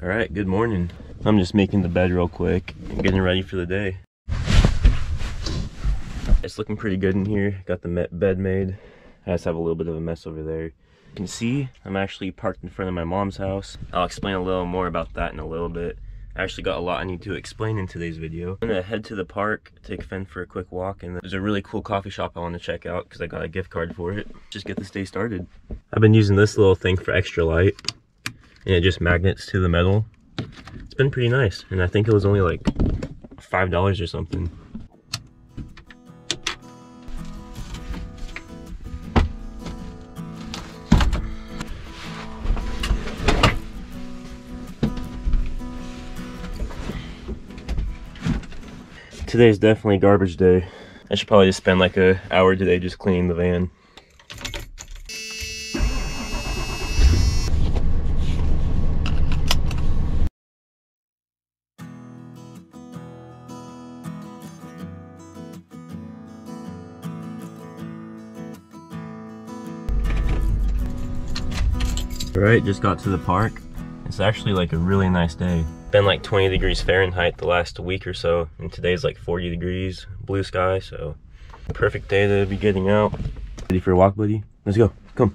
All right, good morning. I'm just making the bed real quick and getting ready for the day. It's looking pretty good in here. Got the bed made. I just have a little bit of a mess over there. You can see I'm actually parked in front of my mom's house. I'll explain a little more about that in a little bit. I actually got a lot I need to explain in today's video. I'm gonna head to the park, take Finn for a quick walk, and there's a really cool coffee shop I want to check out because I got a gift card for it. Just get this day started. I've been using this little thing for extra light and it just magnets to the metal. It's been pretty nice, and I think it was only like $5 or something. Today's definitely garbage day. I should probably just spend like an hour today just cleaning the van. Alright, just got to the park. It's actually like a really nice day. Been like 20 degrees Fahrenheit the last week or so, and today's like 40 degrees, blue sky, so perfect day to be getting out. Ready for a walk, buddy? Let's go, come.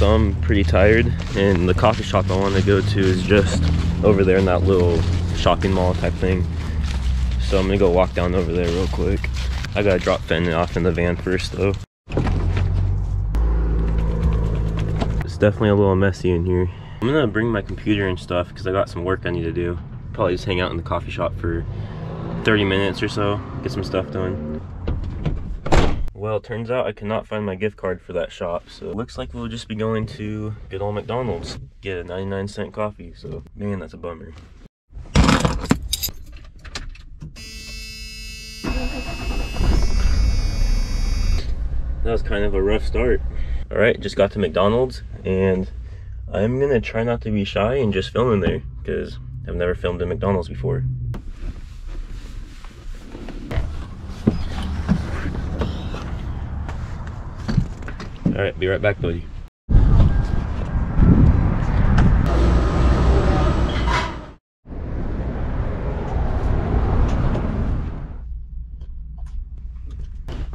So I'm pretty tired and the coffee shop I want to go to is just over there in that little shopping mall type thing. So I'm gonna go walk down over there real quick. I gotta drop Fen off in the van first though. It's definitely a little messy in here. I'm gonna bring my computer and stuff because I got some work I need to do. Probably just hang out in the coffee shop for 30 minutes or so, get some stuff done. Well, turns out I cannot find my gift card for that shop, so it looks like we'll just be going to good old McDonald's, get a 99 cent coffee, so man, that's a bummer. That was kind of a rough start. Alright, just got to McDonald's, and I'm gonna try not to be shy and just film in there, because I've never filmed in McDonald's before. All right, be right back, buddy.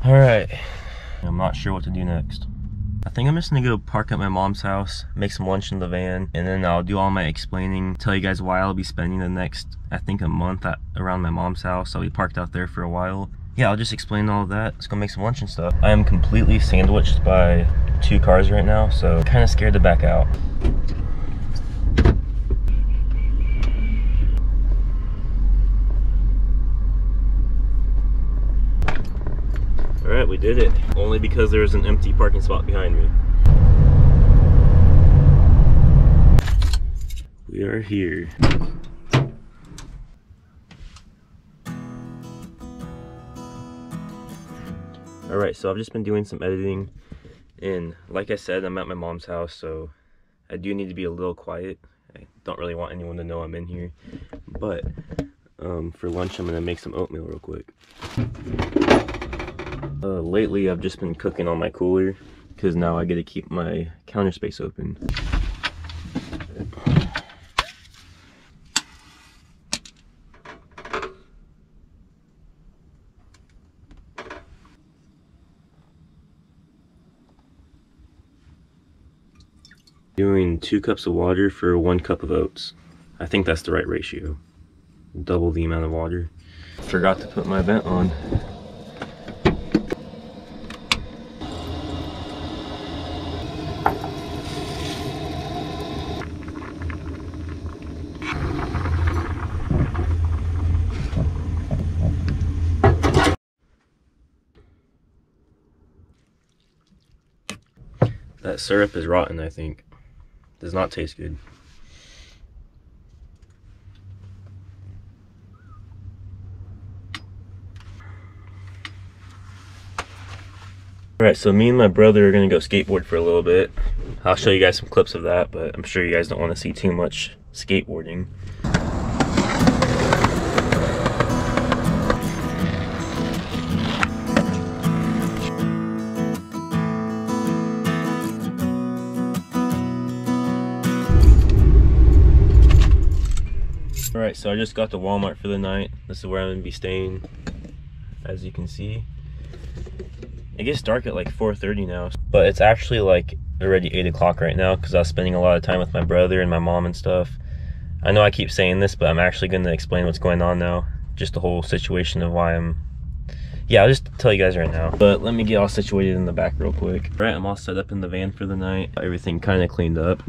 All right, I'm not sure what to do next. I think I'm just gonna go park at my mom's house, make some lunch in the van, and then I'll do all my explaining, tell you guys why I'll be spending the next, I think a month at, around my mom's house. I'll be parked out there for a while yeah, I'll just explain all of that. Let's go make some lunch and stuff. I am completely sandwiched by two cars right now, so kind of scared to back out. All right, we did it. Only because there was an empty parking spot behind me. We are here. All right so i've just been doing some editing and like i said i'm at my mom's house so i do need to be a little quiet. I don't really want anyone to know i'm in here but um, for lunch i'm gonna make some oatmeal real quick. Uh, lately i've just been cooking on my cooler because now i get to keep my counter space open Two cups of water for one cup of oats. I think that's the right ratio. Double the amount of water. Forgot to put my vent on. That syrup is rotten, I think. Does not taste good. Alright, so me and my brother are gonna go skateboard for a little bit. I'll show you guys some clips of that, but I'm sure you guys don't want to see too much skateboarding. Alright, so I just got to Walmart for the night. This is where I'm gonna be staying, as you can see. It gets dark at like 4.30 now, but it's actually like already 8 o'clock right now because I was spending a lot of time with my brother and my mom and stuff. I know I keep saying this, but I'm actually going to explain what's going on now. Just the whole situation of why I'm... Yeah, I'll just tell you guys right now. But let me get all situated in the back real quick. All right, I'm all set up in the van for the night. Everything kind of cleaned up.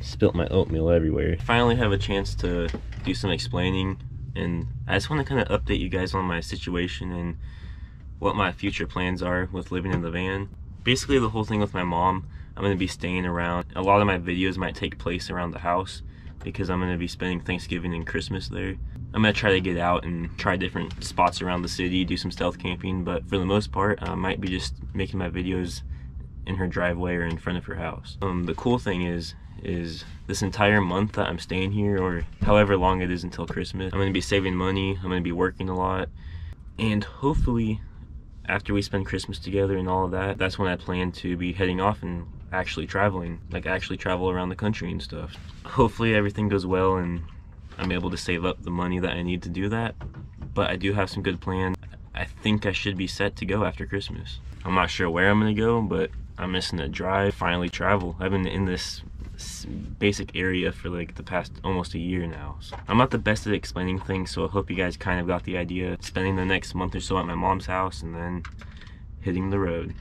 Spilt my oatmeal everywhere. Finally have a chance to do some explaining. And I just want to kind of update you guys on my situation and what my future plans are with living in the van. Basically the whole thing with my mom, I'm going to be staying around. A lot of my videos might take place around the house because I'm going to be spending Thanksgiving and Christmas there. I'm going to try to get out and try different spots around the city, do some stealth camping, but for the most part, I might be just making my videos in her driveway or in front of her house. Um, the cool thing is, is this entire month that I'm staying here or however long it is until Christmas, I'm going to be saving money, I'm going to be working a lot, and hopefully after we spend Christmas together and all of that, that's when I plan to be heading off and actually traveling, like actually travel around the country and stuff. Hopefully everything goes well and I'm able to save up the money that I need to do that. But I do have some good plans. I think I should be set to go after Christmas. I'm not sure where I'm gonna go, but I'm missing a drive, finally travel. I've been in this basic area for like the past almost a year now. So I'm not the best at explaining things, so I hope you guys kind of got the idea. Spending the next month or so at my mom's house and then hitting the road.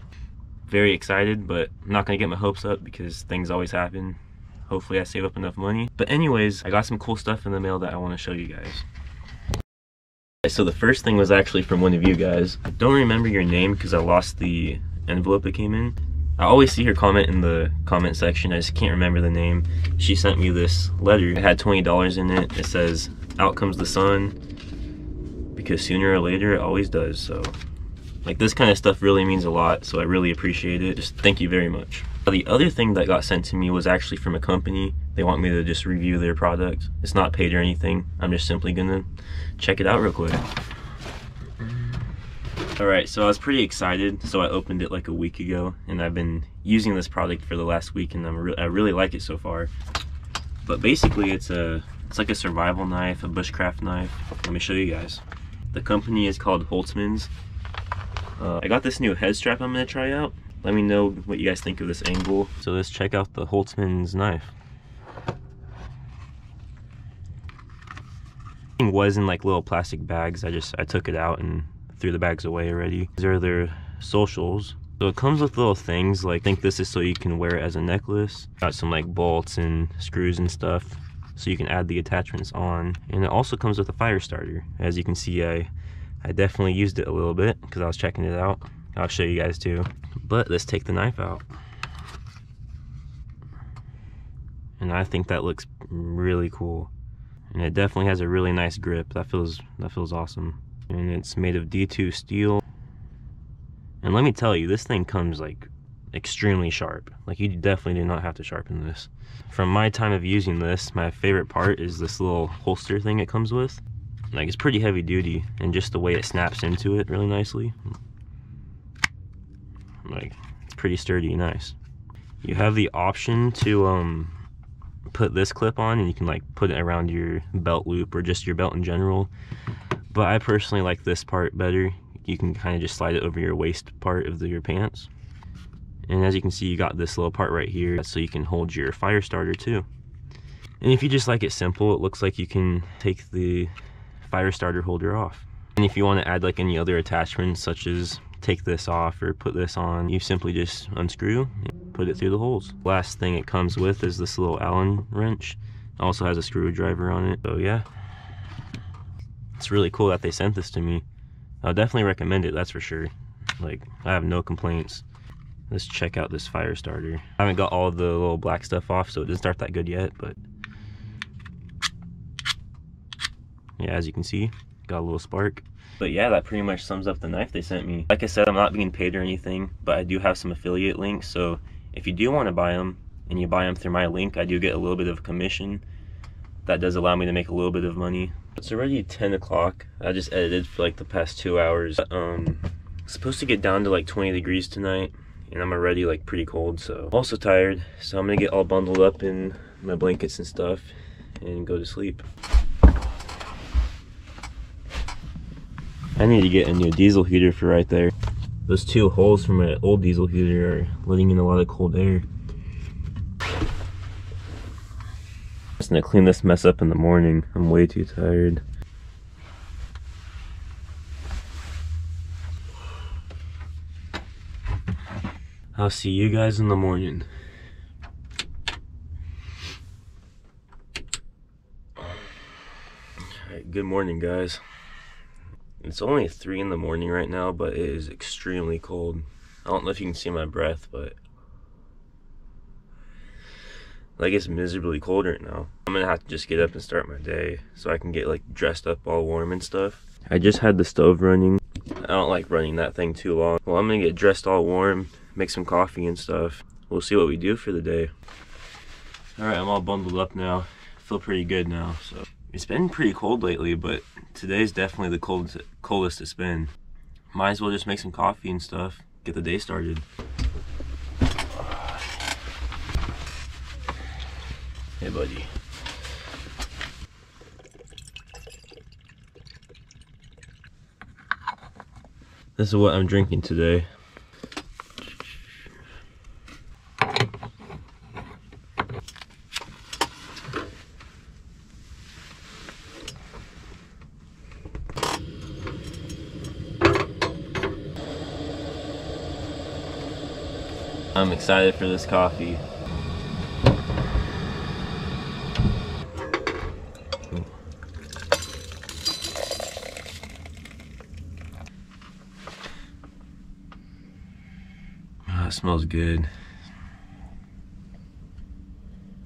Very excited, but I'm not gonna get my hopes up because things always happen. Hopefully I save up enough money. But anyways, I got some cool stuff in the mail that I wanna show you guys. So the first thing was actually from one of you guys. I don't remember your name because I lost the envelope it came in. I always see her comment in the comment section. I just can't remember the name. She sent me this letter. It had $20 in it. It says, out comes the sun. Because sooner or later, it always does. So, like, this kind of stuff really means a lot. So I really appreciate it. Just thank you very much. The other thing that got sent to me was actually from a company. They want me to just review their product. It's not paid or anything. I'm just simply gonna check it out real quick. Alright, so I was pretty excited, so I opened it like a week ago, and I've been using this product for the last week, and I'm re I really like it so far. But basically, it's a it's like a survival knife, a bushcraft knife. Let me show you guys. The company is called Holtzman's. Uh, I got this new head strap I'm going to try out. Let me know what you guys think of this angle. So let's check out the Holtzman's knife. It was in like little plastic bags. I just I took it out and threw the bags away already. These are their socials. So it comes with little things, like I think this is so you can wear it as a necklace. Got some like bolts and screws and stuff so you can add the attachments on. And it also comes with a fire starter. As you can see, I, I definitely used it a little bit because I was checking it out. I'll show you guys too. But let's take the knife out. And I think that looks really cool. And it definitely has a really nice grip. That feels that feels awesome and it's made of D2 steel. And let me tell you, this thing comes like extremely sharp. Like you definitely do not have to sharpen this. From my time of using this, my favorite part is this little holster thing it comes with. Like it's pretty heavy duty and just the way it snaps into it really nicely. Like it's pretty sturdy and nice. You have the option to um put this clip on and you can like put it around your belt loop or just your belt in general but I personally like this part better. You can kind of just slide it over your waist part of the, your pants. And as you can see, you got this little part right here so you can hold your fire starter too. And if you just like it simple, it looks like you can take the fire starter holder off. And if you want to add like any other attachments such as take this off or put this on, you simply just unscrew and put it through the holes. Last thing it comes with is this little Allen wrench. It also has a screwdriver on it. So yeah, it's really cool that they sent this to me. I'll definitely recommend it, that's for sure. Like, I have no complaints. Let's check out this fire starter. I haven't got all the little black stuff off, so it doesn't start that good yet, but yeah, as you can see, got a little spark. But yeah, that pretty much sums up the knife they sent me. Like I said, I'm not being paid or anything, but I do have some affiliate links. So if you do want to buy them and you buy them through my link, I do get a little bit of commission. That does allow me to make a little bit of money. It's already 10 o'clock. I just edited for like the past two hours. Um, supposed to get down to like 20 degrees tonight and I'm already like pretty cold so also tired so I'm gonna get all bundled up in my blankets and stuff and go to sleep I need to get a new diesel heater for right there. Those two holes from my old diesel heater are letting in a lot of cold air. Just gonna clean this mess up in the morning. I'm way too tired. I'll see you guys in the morning. Good morning guys. It's only 3 in the morning right now, but it is extremely cold. I don't know if you can see my breath, but like it's miserably cold right now. I'm gonna have to just get up and start my day so I can get like dressed up all warm and stuff. I just had the stove running. I don't like running that thing too long. Well, I'm gonna get dressed all warm, make some coffee and stuff. We'll see what we do for the day. All right, I'm all bundled up now. Feel pretty good now, so. It's been pretty cold lately, but today's definitely the coldest, coldest it's been. Might as well just make some coffee and stuff, get the day started. Hey, buddy. This is what I'm drinking today. I'm excited for this coffee. Oh, it smells good.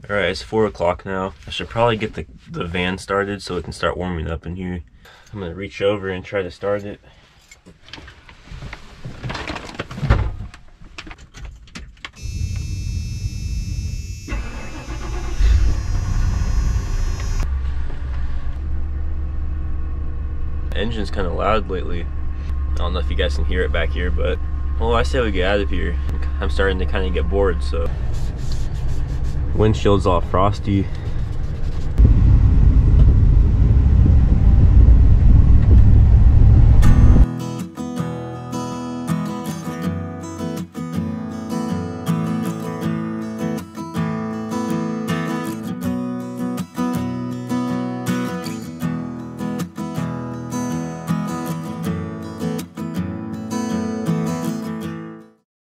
Alright, it's 4 o'clock now. I should probably get the, the van started so it can start warming up in here. I'm to reach over and try to start it. engine's kind of loud lately. I don't know if you guys can hear it back here, but well, I say we get out of here. I'm starting to kind of get bored, so. Windshield's all frosty.